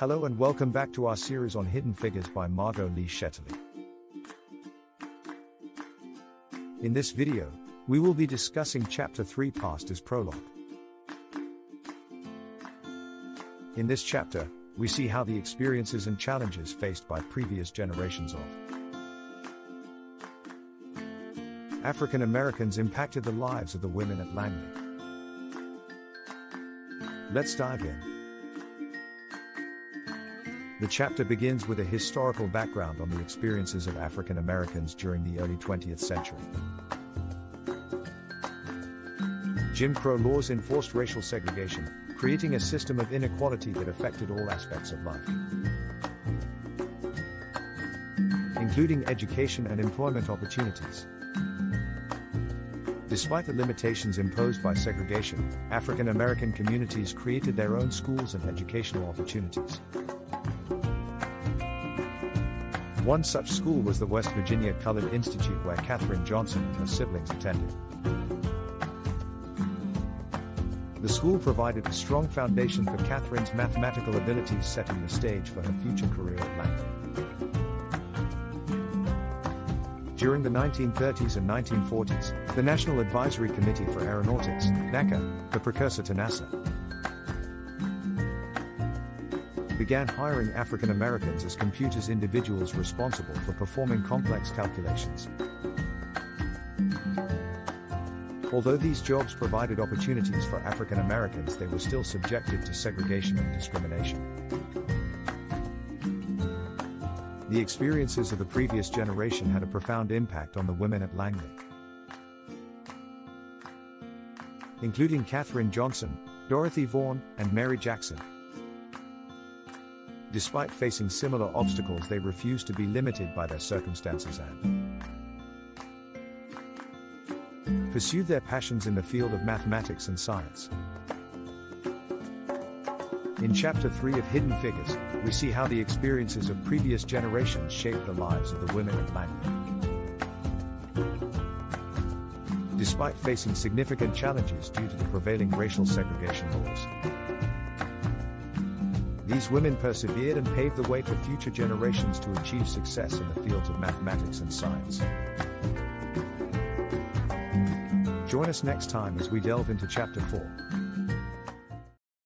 Hello and welcome back to our series on Hidden Figures by Margot Lee Shetterly. In this video, we will be discussing Chapter 3 Past as Prologue. In this chapter, we see how the experiences and challenges faced by previous generations of African Americans impacted the lives of the women at Langley. Let's dive in. The chapter begins with a historical background on the experiences of African Americans during the early 20th century. Jim Crow laws enforced racial segregation, creating a system of inequality that affected all aspects of life, including education and employment opportunities. Despite the limitations imposed by segregation, African American communities created their own schools and educational opportunities. One such school was the West Virginia Colored Institute where Katherine Johnson and her siblings attended. The school provided a strong foundation for Katherine's mathematical abilities setting the stage for her future career at Langley. During the 1930s and 1940s, the National Advisory Committee for Aeronautics, NACA, the precursor to NASA, began hiring African Americans as computers individuals responsible for performing complex calculations. Although these jobs provided opportunities for African Americans, they were still subjected to segregation and discrimination. The experiences of the previous generation had a profound impact on the women at Langley. Including Katherine Johnson, Dorothy Vaughan, and Mary Jackson. Despite facing similar obstacles, they refused to be limited by their circumstances and pursued their passions in the field of mathematics and science. In Chapter 3 of Hidden Figures, we see how the experiences of previous generations shaped the lives of the women at Langley. Despite facing significant challenges due to the prevailing racial segregation laws, these women persevered and paved the way for future generations to achieve success in the fields of mathematics and science. Join us next time as we delve into Chapter 4.